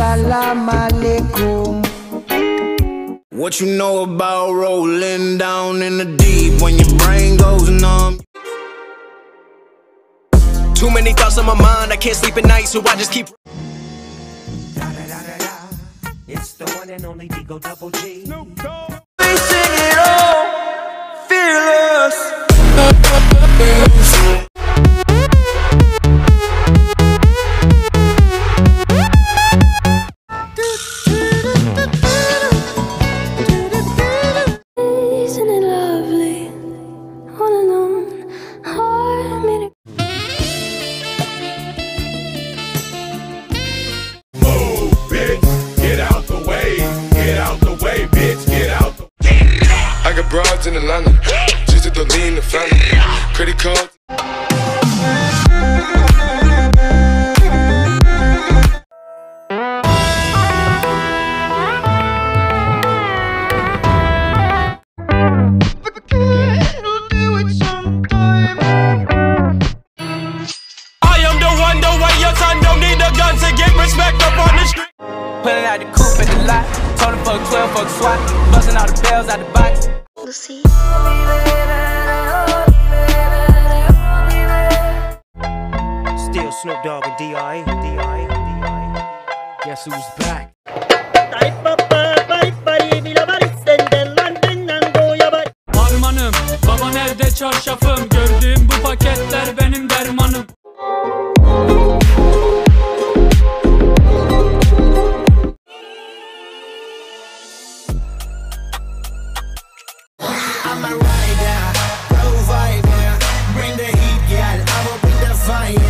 Salam alaikum. What you know about rolling down in the deep when your brain goes numb? Too many thoughts on my mind, I can't sleep at night, so I just keep. It's the one and only Digo Double G. We sing the lean, the family. Credit cards. Pulling out the coupe at the lot. Told him fuck 12, fuck SWAT. Buzzing all the bells out the box. We'll see. Still Snoop Dogg and D.I. D.I. D.I. Guess who's back? Harmanım, baba nerede çarşafım Gördüğüm bu paketler benim dermanım I'm a rider, provider. Bring the heat, girl. I will bring the fire.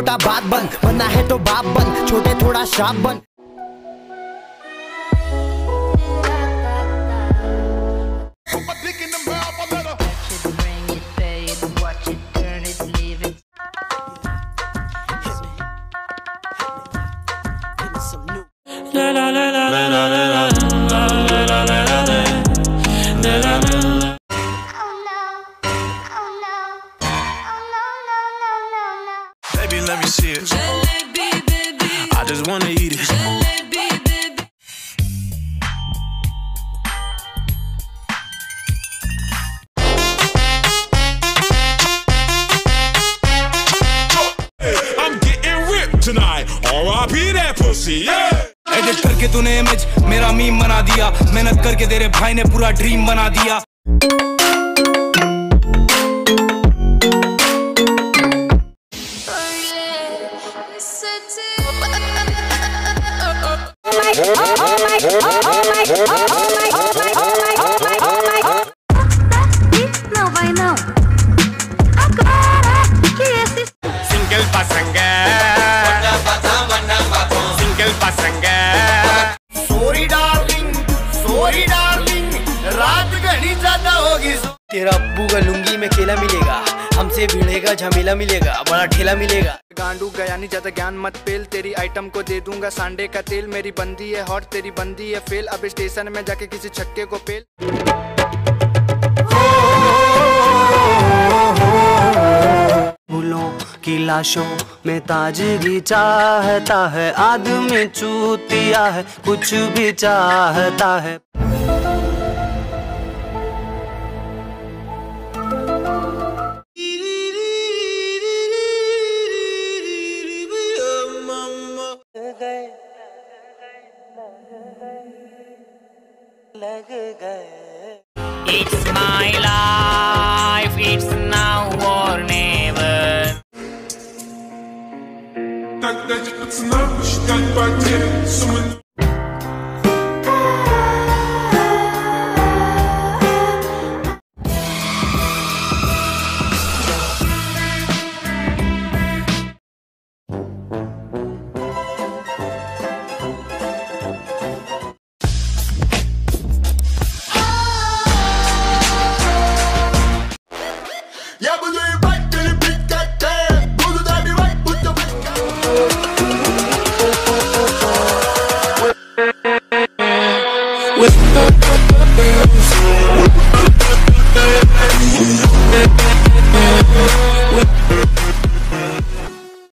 छोटा बात बन बनना है तो बाप बन छोटे थोड़ा शाप बन La la la la la la la me see it. Jalebi, baby. I just wanna eat it. Jalebi, baby. I'm getting ripped tonight. R.I.P. that pussy, yeah. Edit करके तूने इमेज मेरा मीम बना दिया मेहनत करके तेरे भाई ने पूरा ड्रीम बना दिया तेरा अब्बू का लुंगी में केला मिलेगा। हमसे भिड़ेगा झमेला मिलेगा बड़ा ठेला मिलेगा। गांडू गया नहीं ज़्यादा ज्ञान मत पेल तेरी आइटम को दे दूँगा सांडे का तेल मेरी बंदी है हॉट तेरी बंदी है फेल अब स्टेशन में जाके किसी छक्के को पेल फूलों की लाशों में ताजगी चाहता है आदमी चूतिया है कुछ भी चाहता है। लग गए It's my life, it's now or never. Так дайте пацанам посчитать потери Суммы With